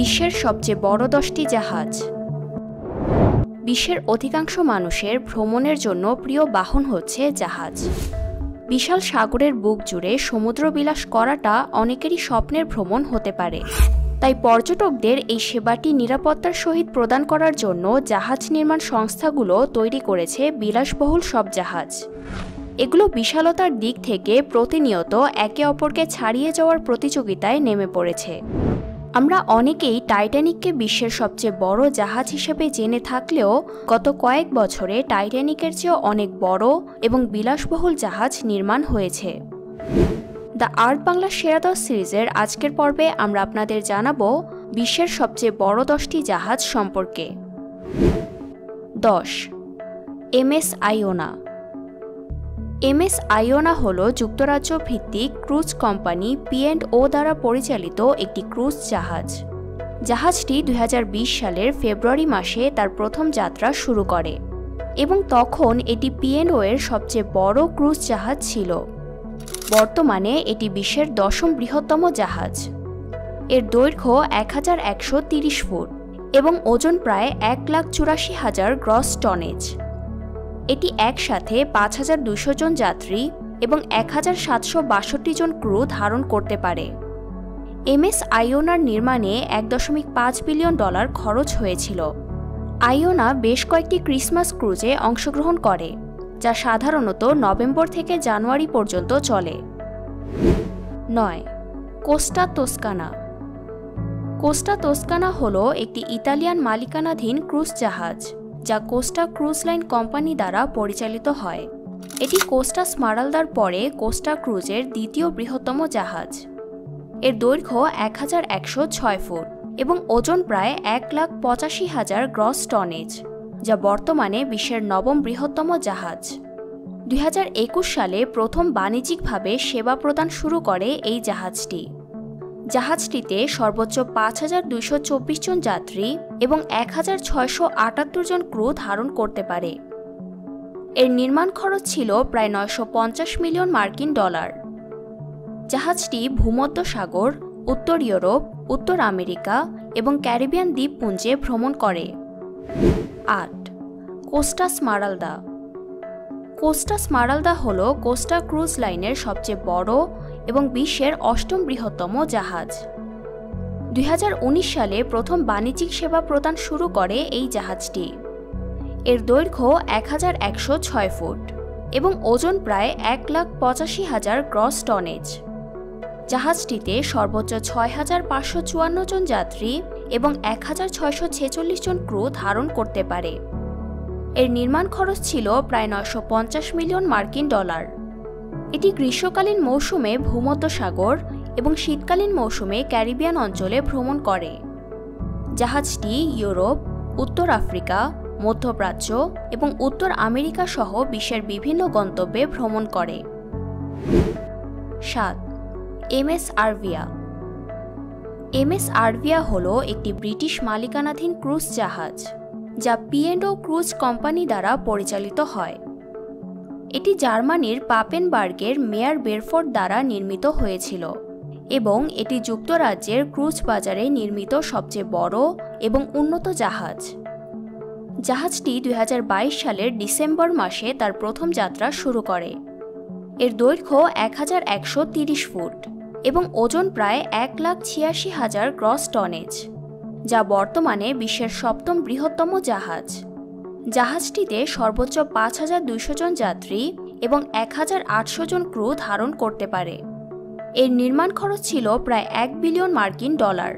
বিশ্বের সবচেয়ে বড় দশটি জাহাজ। বিশ্বের অধিকাংশ মানুষের ভ্রমণের জন্য প্রিয় বাহন হচ্ছে জাহাজ। বিশাল সাগরের বুক জুড়ে সমুদ্র বিলাস করাটা অনেকেরই স্বপ্নের ভ্রমণ হতে পারে। তাই পর্যটকদের এই সেবাটি নিরাপত্তার সহিত প্রদান করার জন্য জাহাজ নির্মাণ সংস্থাগুলো তৈরি করেছে বিলাসবহুল সব জাহাজ। এগুলো বিশালতার দিক থেকে প্রতিনিয়ত একে অপরকে ছাড়িয়ে যাওয়ার প্রতিযোগিতায় নেমে পড়েছে। আমরা অনেকেই টাইটানিককে বিশ্বের সবচেয়ে বড় জাহাজ হিসেবে জেনে থাকলেও গত কয়েক বছরে টাইটানিকের চেয়েও অনেক বড় এবং বিলাসবহুল জাহাজ নির্মাণ হয়েছে। দ্য আর্ট বাংলা সেরা দশ সিরিজের আজকের পর্বে আমরা আপনাদের জানাব বিশ্বের সবচেয়ে বড় দশটি জাহাজ সম্পর্কে। দশ, M S Iona M S Iona হল যুক্তরাজ্য ভিত্তিক cruise company P and O দ্বারা পরিচালিত একটি ক্রুজ জাহাজ। জাহাজটি দু হাজার বিশ সালের ফেব্রুয়ারি মাসে তার প্রথম যাত্রা শুরু করে এবং তখন এটি পি অ্যান্ড ও এর সবচেয়ে বড় ক্রুজ জাহাজ ছিল। বর্তমানে এটি বিশ্বের দশম বৃহত্তম জাহাজ। এর দৈর্ঘ্য এক ফুট এবং ওজন প্রায় এক লাখ চুরাশি হাজার গ্রস টনেজ। এটি একসাথে পাঁচ হাজার দুশো জন যাত্রী এবং এক হাজার সাতশো বাষট্টি জন ক্রু ধারণ করতে পারে। এমএস আইওনার নির্মাণে এক দশমিক পাঁচ বিলিয়ন ডলার খরচ হয়েছিল। আইওনা বেশ কয়েকটি ক্রিসমাস ক্রুজে অংশগ্রহণ করে, যা সাধারণত নভেম্বর থেকে জানুয়ারি পর্যন্ত চলে। নয়, কোস্টা তোস্কানা। কোস্টা তোস্কানা হল একটি ইতালিয়ান মালিকানাধীন ক্রুজ জাহাজ। যা কোস্টা ক্রুজ লাইন কোম্পানি দ্বারা পরিচালিত হয়। এটি কোস্টা স্মারালদার পরে কোস্টা ক্রুজের দ্বিতীয় বৃহত্তম জাহাজ। এর দৈর্ঘ্য এক হাজার একশো ছয় ফুট এবং ওজন প্রায় এক লাখ পঁচাশি হাজার গ্রস টনেজ, যা বর্তমানে বিশ্বের নবম বৃহত্তম জাহাজ। দুই হাজার একুশ সালে প্রথম বাণিজ্যিকভাবে সেবা প্রদান শুরু করে এই জাহাজটি। জাহাজটিতে সর্বোচ্চ পাঁচ হাজার দুইশো চব্বিশ জন যাত্রী এবং এক হাজার ছয়শো আটাত্তর জন ক্রু ধারণ করতে পারে। এর নির্মাণ খরচ ছিল প্রায় নয়শো পঞ্চাশ মিলিয়ন মার্কিন ডলার। জাহাজটি ভূমধ্য সাগর, উত্তর ইউরোপ, উত্তর আমেরিকা এবং ক্যারিবিয়ান দ্বীপপুঞ্জে ভ্রমণ করে। আট। কোস্টা স্মারালদা। কোস্টা স্মারালদা হল কোস্টা ক্রুজ লাইনের সবচেয়ে বড় এবং বিশ্বের অষ্টম বৃহত্তম জাহাজ। দুই হাজার উনিশ সালে প্রথম বাণিজ্যিক সেবা প্রদান শুরু করে এই জাহাজটি। এর দৈর্ঘ্য এক হাজার একশো ছয় ফুট এবং ওজন প্রায় এক লাখ পঁচাশি হাজার গ্রস টনেজ। জাহাজটিতে সর্বোচ্চ ছয় হাজার পাঁচশো চুয়ান্ন জন যাত্রী এবং এক হাজার ছয়শো ছেচল্লিশ জন ক্রু ধারণ করতে পারে। এর নির্মাণ খরচ ছিল প্রায় নয়শো পঞ্চাশ মিলিয়ন মার্কিন ডলার। এটি গ্রীষ্মকালীন মৌসুমে ভূমধ্য সাগর এবং শীতকালীন মৌসুমে ক্যারিবিয়ান অঞ্চলে ভ্রমণ করে। জাহাজটি ইউরোপ, উত্তর আফ্রিকা, মধ্যপ্রাচ্য এবং উত্তর আমেরিকা সহ বিশ্বের বিভিন্ন গন্তব্যে ভ্রমণ করে। সাত, এমএস আরভিয়া। এমএস আরভিয়া হল একটি ব্রিটিশ মালিকানাধীন ক্রুজ জাহাজ, যা পিএন্ডো ক্রুজ কোম্পানি দ্বারা পরিচালিত হয়। এটি জার্মানির পাপেনবার্গের মেয়ার বেরফোর্ড দ্বারা নির্মিত হয়েছিল এবং এটি যুক্তরাজ্যের ক্রুজ বাজারে নির্মিত সবচেয়ে বড় এবং উন্নত জাহাজ। জাহাজটি দুই হাজার বাইশ সালের ডিসেম্বর মাসে তার প্রথম যাত্রা শুরু করে। এর দৈর্ঘ্য এক ফুট এবং ওজন প্রায় এক লাখ ছিয়াশি হাজার গ্রস টনেজ, যা বর্তমানে বিশ্বের সপ্তম বৃহত্তম জাহাজ। জাহাজটিতে সর্বোচ্চ পাঁচ হাজার দুইশো জন যাত্রী এবং এক হাজার আটশো জন ক্রু ধারণ করতে পারে। এর নির্মাণ খরচ ছিল প্রায় এক বিলিয়ন মার্কিন ডলার।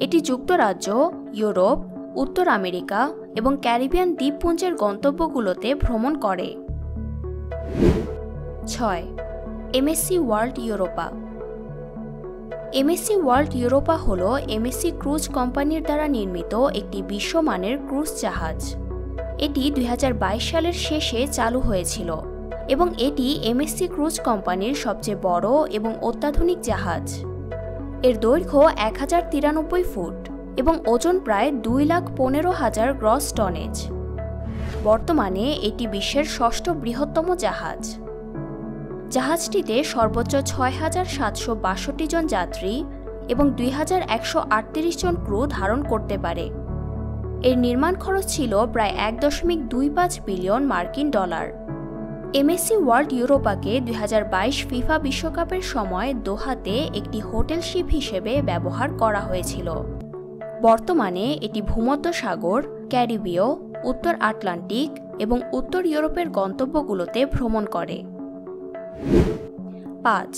এটি যুক্তরাজ্য, ইউরোপ, উত্তর আমেরিকা এবং ক্যারিবিয়ান দ্বীপপুঞ্জের গন্তব্যগুলোতে ভ্রমণ করে। ছয় MSC World Europa MSC World Europa হল এমএসসি ক্রুজ কোম্পানির দ্বারা নির্মিত একটি বিশ্বমানের ক্রুজ জাহাজ। এটি দুই হাজার বাইশ সালের শেষে চালু হয়েছিল এবং এটি এমএসসি ক্রুজ কোম্পানির সবচেয়ে বড় এবং অত্যাধুনিক জাহাজ। এর দৈর্ঘ্য এক হাজার তিরানব্বই ফুট এবং ওজন প্রায় দুই লাখ পনেরো হাজার গ্রস টনেজ। বর্তমানে এটি বিশ্বের ষষ্ঠ বৃহত্তম জাহাজ। জাহাজটিতে সর্বোচ্চ ছয় হাজার সাতশো বাষট্টি জন যাত্রী এবং দুই হাজার একশো আটত্রিশ জন ক্রু ধারণ করতে পারে। এর নির্মাণ খরচ ছিল প্রায় এক দশমিক দুই পাঁচ বিলিয়ন মার্কিন ডলার। এমএসসি ওয়ার্ল্ড ইউরোপাকে দুই হাজার বাইশ ফিফা বিশ্বকাপের সময় দোহাতে একটি হোটেল শিপ হিসেবে ব্যবহার করা হয়েছিল। বর্তমানে এটি ভূমধ্য সাগর, ক্যারিবীয়, উত্তর আটলান্টিক এবং উত্তর ইউরোপের গন্তব্যগুলোতে ভ্রমণ করে। পাঁচ,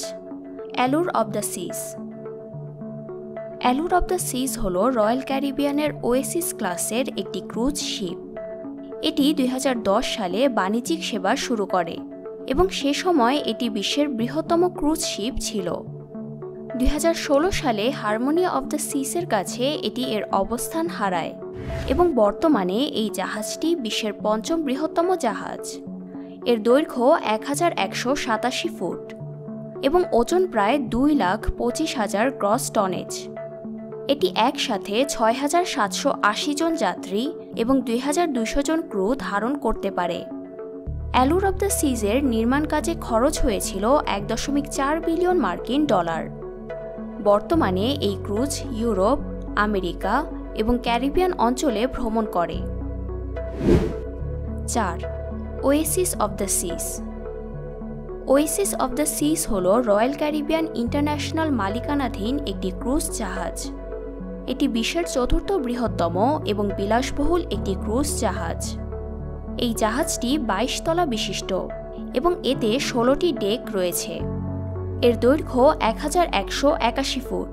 Allure of the Seas. Allure of the Seas হল রয়্যাল ক্যারিবিয়ানের ওয়েসিস ক্লাসের একটি ক্রুজ শিপ। এটি দুই হাজার দশ সালে বাণিজ্যিক সেবা শুরু করে এবং সে সময় এটি বিশ্বের বৃহত্তম ক্রুজ শিপ ছিল। দুই হাজার ষোলো সালে হারমোনি অব দ্য সিসের কাছে এটি এর অবস্থান হারায় এবং বর্তমানে এই জাহাজটি বিশ্বের পঞ্চম বৃহত্তম জাহাজ। এর দৈর্ঘ্য এক হাজার একশো সাতাশি ফুট এবং ওজন প্রায় দুই লাখ পঁচিশ হাজার গ্রস টনেজ। এটি একসাথে ছয় হাজার সাতশো আশি জন যাত্রী এবং দুই হাজার দুশো জন ক্রু ধারণ করতে পারে। অ্যালুর অব দ্য সিজের নির্মাণ কাজে খরচ হয়েছিল এক দশমিক চার বিলিয়ন মার্কিন ডলার। বর্তমানে এই ক্রুজ ইউরোপ, আমেরিকা এবং ক্যারিবিয়ান অঞ্চলে ভ্রমণ করে। চার, Oasis of the Seas. Oasis of the Seas হল রয়্যাল ক্যারিবিয়ান ইন্টারন্যাশনাল মালিকানাধীন একটি ক্রুজ জাহাজ। এটি বিশ্বের চতুর্থ বৃহত্তম এবং বিলাসবহুল একটি ক্রুজ জাহাজ। এই জাহাজটি বাইশ তলা বিশিষ্ট এবং এতে ষোলোটি ডেক রয়েছে। এর দৈর্ঘ্য এক হাজার একশো একাশি ফুট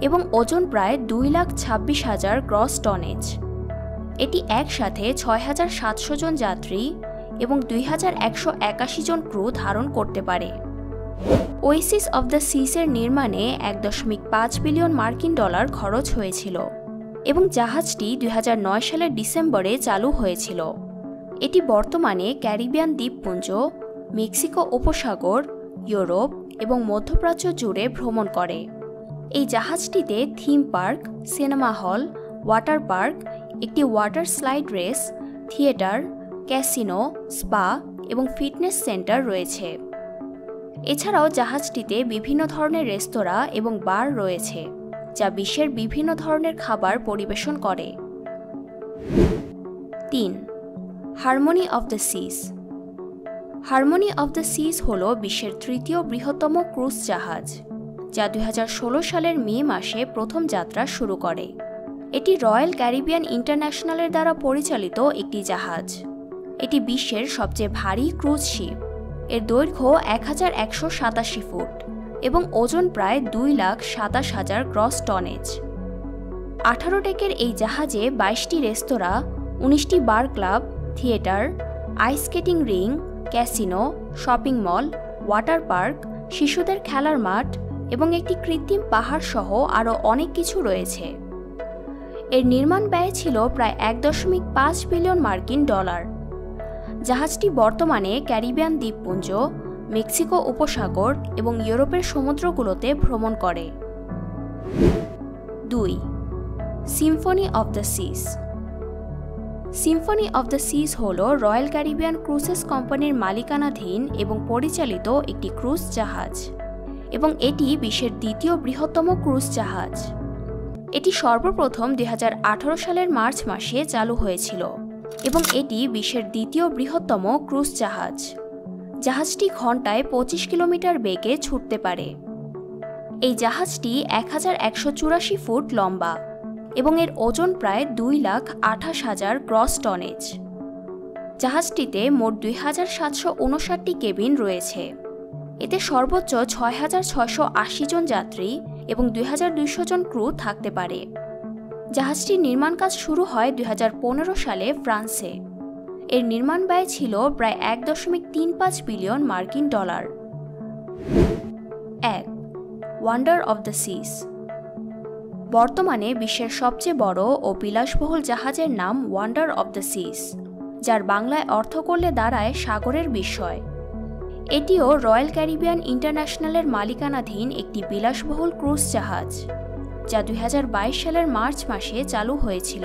এবং ওজন প্রায় দুই লাখ ছাব্বিশ হাজার গ্রস টনেজ। এটি একসাথে ছয় হাজার সাতশো জন যাত্রী এবং দুই হাজার একশো একাশি জন ক্রু ধারণ করতে পারে। ওয়েসিস অব দ্য সিসের নির্মাণে এক দশমিক পাঁচ বিলিয়ন মার্কিন ডলার খরচ হয়েছিল এবং জাহাজটি দুই হাজার নয় সালের ডিসেম্বরে চালু হয়েছিল। এটি বর্তমানে ক্যারিবিয়ান দ্বীপপুঞ্জ, মেক্সিকো উপসাগর, ইউরোপ এবং মধ্যপ্রাচ্য জুড়ে ভ্রমণ করে। এই জাহাজটিতে theme park, cinema hall, water park, একটি water slide race, theatre, casino, spa এবং ফিটনেস সেন্টার রয়েছে। এছাড়াও জাহাজটিতে বিভিন্ন ধরনের রেস্তোরাঁ এবং বার রয়েছে, যা বিশ্বের বিভিন্ন ধরনের খাবার পরিবেশন করে। তিন Harmony of the Seas Harmony of the Seas হল বিশ্বের তৃতীয় বৃহত্তম ক্রুজ জাহাজ, যা দু হাজার ষোলো সালের মে মাসে প্রথম যাত্রা শুরু করে। এটি রয়্যাল ক্যারিবিয়ান ইন্টারন্যাশনালের দ্বারা পরিচালিত একটি জাহাজ। এটি বিশ্বের সবচেয়ে ভারী ক্রুজ শিপ। এর দৈর্ঘ্য এক হাজার একশো সাতাশি ফুট এবং ওজন প্রায় দুই লাখ সাতাশ হাজার গ্রস টনেজ। আঠারো ডেকের এই জাহাজে বাইশটি রেস্তোরাঁ, উনিশটি bar club, theatre, ice skating rink, casino, shopping mall, water park, শিশুদের খেলার মাঠ এবং একটি কৃত্রিম পাহাড় সহ আরও অনেক কিছু রয়েছে। এর নির্মাণ ব্যয় ছিল প্রায় এক দশমিক পাঁচ বিলিয়ন মার্কিন ডলার। জাহাজটি বর্তমানে ক্যারিবিয়ান দ্বীপপুঞ্জ, মেক্সিকো উপসাগর এবং ইউরোপের সমুদ্রগুলোতে ভ্রমণ করে। দুই, Symphony of the Seas. Symphony of the Seas হল রয়্যাল ক্যারিবিয়ান ক্রুসেস কোম্পানির মালিকানাধীন এবং পরিচালিত একটি ক্রুজ জাহাজ এবং এটি বিশ্বের দ্বিতীয় বৃহত্তম ক্রুজ জাহাজ। এটি সর্বপ্রথম দুই হাজার আঠারো সালের মার্চ মাসে চালু হয়েছিল। এবং এটি বিশ্বের দ্বিতীয় বৃহত্তম ক্রুজ জাহাজ। জাহাজটি ঘন্টায় পঁচিশ কিলোমিটার বেগে ছুটতে পারে। এই জাহাজটি এক হাজার একশো চুরাশি ফুট লম্বা এবং এর ওজন প্রায় দুই লাখ আঠাশ হাজার গ্রস টনেজ। জাহাজটিতে মোট দুই হাজার সাতশো উনষাটটি কেবিন রয়েছে। এতে সর্বোচ্চ ছয় হাজার ছয়শো আশি জন যাত্রী এবং দুই হাজার দুইশো জন ক্রু থাকতে পারে। জাহাজটির নির্মাণ কাজ শুরু হয় দুই হাজার পনেরো সালে ফ্রান্সে। এর নির্মাণ ব্যয় ছিল প্রায় এক দশমিক তিন পাঁচ বিলিয়ন মার্কিন ডলার। এক ওয়ান্ডার অব দ্য সিস বর্তমানে বিশ্বের সবচেয়ে বড় ও বিলাসবহুল জাহাজের নাম ওয়ান্ডার অব দ্য সিস যার বাংলায় অর্থ করলে দাঁড়ায় সাগরের বিস্ময়। এটিও রয়্যাল ক্যারিবিয়ান ইন্টারন্যাশনালের মালিকানাধীন একটি বিলাসবহুল ক্রুজ জাহাজ। যা দুই হাজার বাইশ সালের মার্চ মাসে চালু হয়েছিল।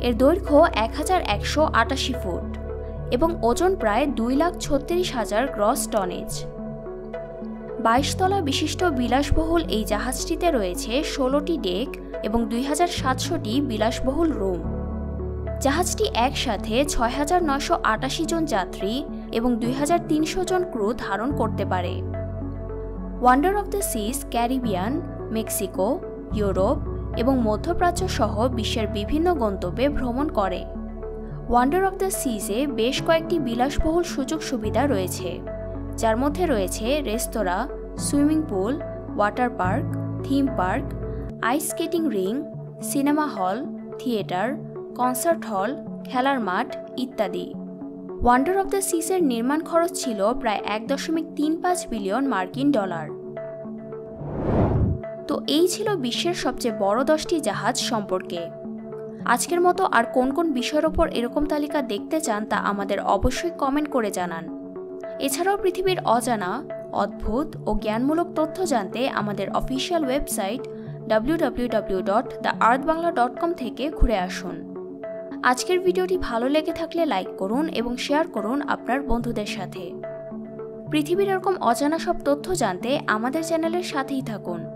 এর দৈর্ঘ্য এক হাজার একশো আটাশি ফুট এবং ওজন প্রায় দুই লাখ ছত্রিশ হাজার গ্রস টনেজ। বাইশতলা বিশিষ্ট বিলাসবহুল এই জাহাজটিতে রয়েছে ষোলোটি ডেক এবং দুই হাজার সাতশোটি বিলাসবহুল রুম। জাহাজটি একসাথে ছয় হাজার নয়শো আটাশি জন যাত্রী এবং দুই হাজার তিনশো জন ক্রু ধারণ করতে পারে। Wonder of the Seas Caribbean Mexico, Europe এবং মধ্যপ্রাচ্য সহ বিশ্বের বিভিন্ন গন্তব্যে ভ্রমণ করে। ওয়ান্ডার অফ দ্য সিজে বেশ কয়েকটি বিলাসবহুল সুযোগ সুবিধা রয়েছে, যার মধ্যে রয়েছে রেস্তোরাঁ, swimming pool, water park, theme park, ice skating rink, cinema hall, theatre, concert hall, খেলার মাঠ ইত্যাদি। ওয়ান্ডার অফ দ্য সিসের নির্মাণ খরচ ছিল প্রায় এক দশমিক তিন পাঁচ বিলিয়ন মার্কিন ডলার। তো এই ছিল বিশ্বের সবচেয়ে বড় দশটি জাহাজ সম্পর্কে। আজকের মতো আর কোন কোন বিষয়ের ওপর এরকম তালিকা দেখতে চান তা আমাদের অবশ্যই কমেন্ট করে জানান। এছাড়াও পৃথিবীর অজানা, অদ্ভুত ও জ্ঞানমূলক তথ্য জানতে আমাদের অফিসিয়াল ওয়েবসাইট www.thearthbangla.com থেকে ঘুরে আসুন। আজকের ভিডিওটি ভালো লেগে থাকলে লাইক করুন এবং শেয়ার করুন আপনার বন্ধুদের সাথে। পৃথিবীর এরকম অজানা সব তথ্য জানতে আমাদের চ্যানেলের সাথেই থাকুন।